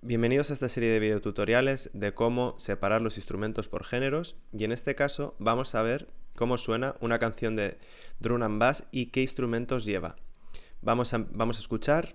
Bienvenidos a esta serie de videotutoriales de cómo separar los instrumentos por géneros y en este caso vamos a ver cómo suena una canción de drum and bass y qué instrumentos lleva. Vamos a, vamos a escuchar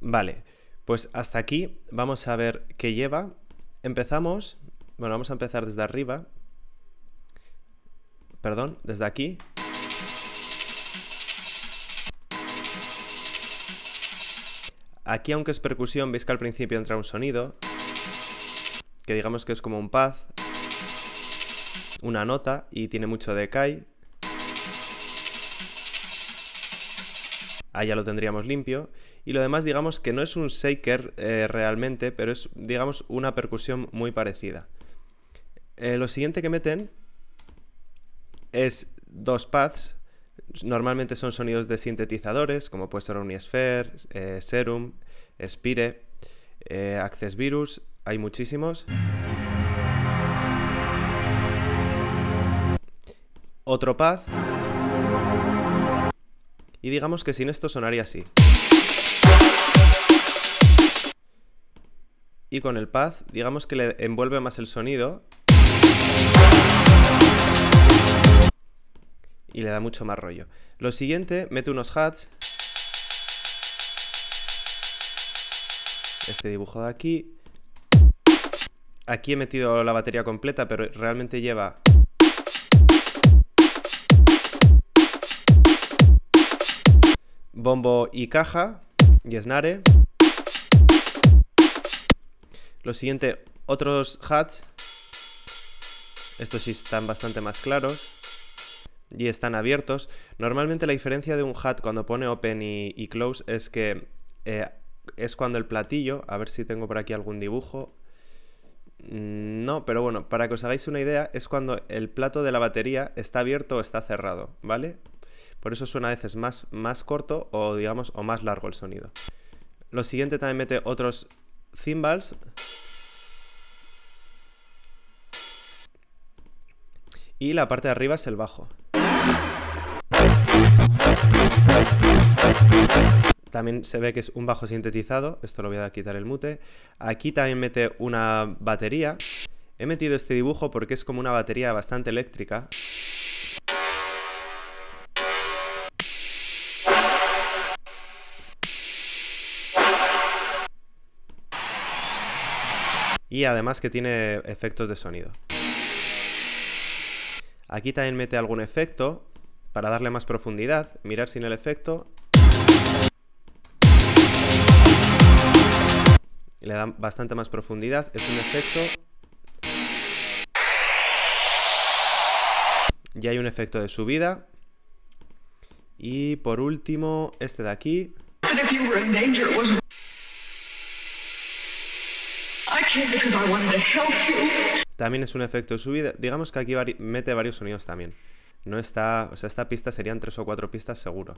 Vale, pues hasta aquí vamos a ver qué lleva. Empezamos, bueno, vamos a empezar desde arriba. Perdón, desde aquí. Aquí, aunque es percusión, veis que al principio entra un sonido, que digamos que es como un paz, una nota y tiene mucho decay. Ahí ya lo tendríamos limpio. Y lo demás, digamos que no es un shaker eh, realmente, pero es, digamos, una percusión muy parecida. Eh, lo siguiente que meten es dos paths. Normalmente son sonidos de sintetizadores, como puede ser Unisphere, eh, Serum, Spire, Access Virus, hay muchísimos. Otro path. Y digamos que sin esto sonaría así. Y con el path, digamos que le envuelve más el sonido. Y le da mucho más rollo. Lo siguiente, mete unos hats. Este dibujo de aquí. Aquí he metido la batería completa, pero realmente lleva bombo y caja y snare. Lo siguiente, otros hats. Estos sí están bastante más claros. Y están abiertos. Normalmente la diferencia de un hat cuando pone open y, close es que eh, es cuando el platillo, a ver si tengo por aquí algún dibujo. Mm, no, pero bueno, para que os hagáis una idea, es cuando el plato de la batería está abierto o está cerrado, ¿vale? Por eso suena a veces más, más corto o digamos o más largo el sonido. Lo siguiente también mete otros cymbals. Y la parte de arriba es el bajo. También se ve que es un bajo sintetizado. Esto lo voy a quitar el mute. Aquí también mete una batería. He metido este dibujo porque es como una batería bastante eléctrica. Y además que tiene efectos de sonido. Aquí también mete algún efecto para darle más profundidad. Mirar sin el efecto. Le da bastante más profundidad. Es un efecto... Y hay un efecto de subida. Y por último, este de aquí. También es un efecto de subida. Digamos que aquí mete varios sonidos también. No está... O sea, esta pista serían tres o cuatro pistas seguro.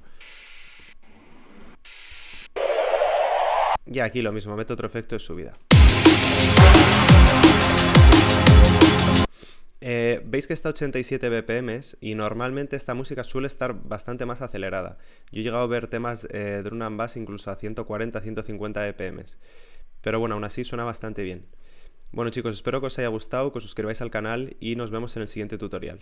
Y aquí lo mismo, mete otro efecto de subida. Eh, Veis que está a 87 BPM y normalmente esta música suele estar bastante más acelerada. Yo he llegado a ver temas eh, de drum and bass incluso a 140, 150 BPM. Pero bueno, aún así suena bastante bien. Bueno chicos, espero que os haya gustado, que os suscribáis al canal y nos vemos en el siguiente tutorial.